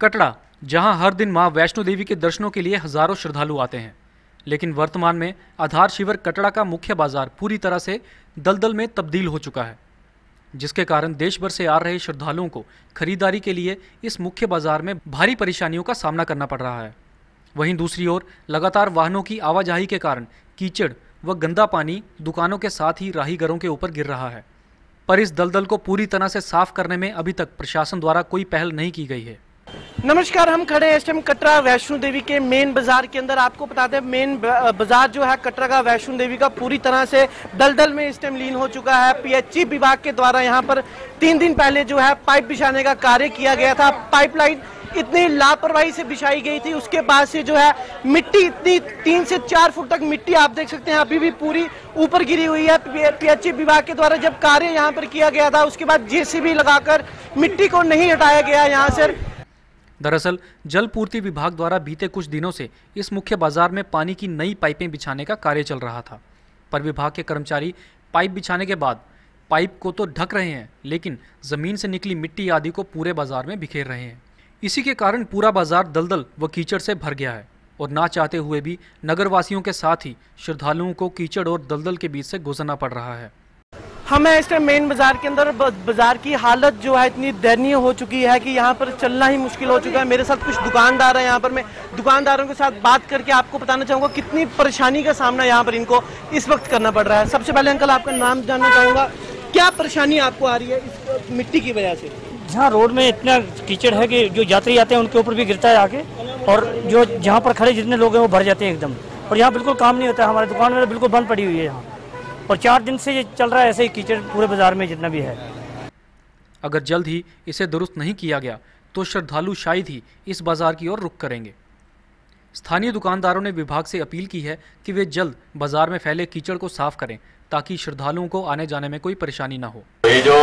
कटड़ा, जहाँ हर दिन माँ वैष्णो देवी के दर्शनों के लिए हज़ारों श्रद्धालु आते हैं। लेकिन वर्तमान में आधार शिविर कटड़ा का मुख्य बाज़ार पूरी तरह से दलदल में तब्दील हो चुका है, जिसके कारण देश भर से आ रहे श्रद्धालुओं को खरीदारी के लिए इस मुख्य बाज़ार में भारी परेशानियों का सामना करना पड़ रहा है। वहीं दूसरी ओर, लगातार वाहनों की आवाजाही के कारण कीचड़ व गंदा पानी दुकानों के साथ ही राहीगरों के ऊपर गिर रहा है। पर इस दलदल को पूरी तरह से साफ़ करने में अभी तक प्रशासन द्वारा कोई पहल नहीं की गई है। नमस्कार, हम खड़े हैं इस टाइम कटरा वैष्णो देवी के मेन बाज़ार के अंदर। आपको बता दें मेन बाज़ार जो है कटरा का, वैष्णो देवी का, पूरी तरह से दलदल में इस टाइम लीन हो चुका है। पीएचई विभाग के द्वारा यहाँ पर तीन दिन पहले जो है पाइप बिछाने का कार्य किया गया था। पाइपलाइन इतनी लापरवाही से बिछाई गई थी। उसके बाद से जो है मिट्टी इतनी, तीन से चार फुट तक मिट्टी आप देख सकते हैं, अभी भी पूरी ऊपर गिरी हुई है। पीएचई विभाग के द्वारा जब कार्य यहाँ पर किया गया था, उसके बाद जेसीबी लगाकर मिट्टी को नहीं हटाया गया यहाँ से। दरअसल, जल पूर्ति विभाग द्वारा बीते कुछ दिनों से इस मुख्य बाज़ार में पानी की नई पाइपें बिछाने का कार्य चल रहा था। पर विभाग के कर्मचारी पाइप बिछाने के बाद पाइप को तो ढक रहे हैं, लेकिन ज़मीन से निकली मिट्टी आदि को पूरे बाज़ार में बिखेर रहे हैं। इसी के कारण पूरा बाज़ार दलदल व कीचड़ से भर गया है और ना चाहते हुए भी नगरवासियों के साथ ही श्रद्धालुओं को कीचड़ और दलदल के बीच से गुजरना पड़ रहा है। हम इस टाइम मेन बाज़ार के अंदर बाज़ार की हालत जो है इतनी दयनीय हो चुकी है कि यहाँ पर चलना ही मुश्किल हो चुका है। मेरे साथ कुछ दुकानदार हैं यहाँ पर। मैं दुकानदारों के साथ बात करके आपको बताना चाहूँगा कितनी परेशानी का सामना यहाँ पर इनको इस वक्त करना पड़ रहा है। सबसे पहले अंकल, आपका नाम जानना चाहूँगा। क्या परेशानी आपको आ रही है इस मिट्टी की वजह से? जहाँ रोड में इतना कीचड़ है कि जो यात्री आते हैं उनके ऊपर भी गिरता है आके और जो जहाँ पर खड़े जितने लोग हैं वो भर जाते हैं एकदम। और यहाँ बिल्कुल काम नहीं होता। है हमारी दुकान में बिल्कुल बंद पड़ी हुई है यहाँ। और चार दिन से ये चल रहा है ऐसे ही कीचड़ पूरे बाज़ार में जितना भी है। अगर जल्द ही इसे दुरुस्त नहीं किया गया तो श्रद्धालु शायद ही इस बाज़ार की ओर रुख करेंगे। स्थानीय दुकानदारों ने विभाग से अपील की है कि वे जल्द बाज़ार में फैले कीचड़ को साफ़ करें ताकि श्रद्धालुओं को आने जाने में कोई परेशानी न हो। ये जो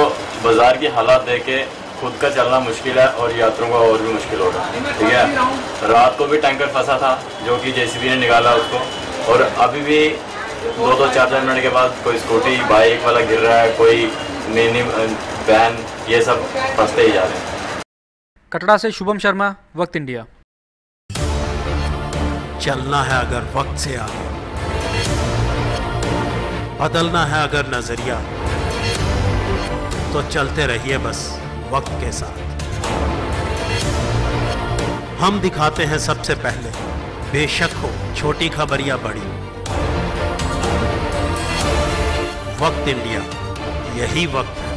बाज़ार की हालात देख के खुद का चलना मुश्किल है और यात्रियों का और भी मुश्किल होगा ठीक है? रात को भी टैंकर फंसा था जो कि जेसीबी ने निकाला उसको। और अभी भी दो दो चार चार मिनट के बाद कोई स्कूटी बाइक वाला गिर रहा है कोई मिनी वैन ये सब फंसते ही जा रहे हैं। कटड़ा से शुभम शर्मा वक्त इंडिया। चलना है अगर वक्त से आगे। बदलना है अगर नज़रिया। तो चलते रहिए बस वक्त के साथ। हम दिखाते हैं सबसे पहले बेशक हो छोटी खबर या बड़ी। वक्त इंडिया। यही वक्त है।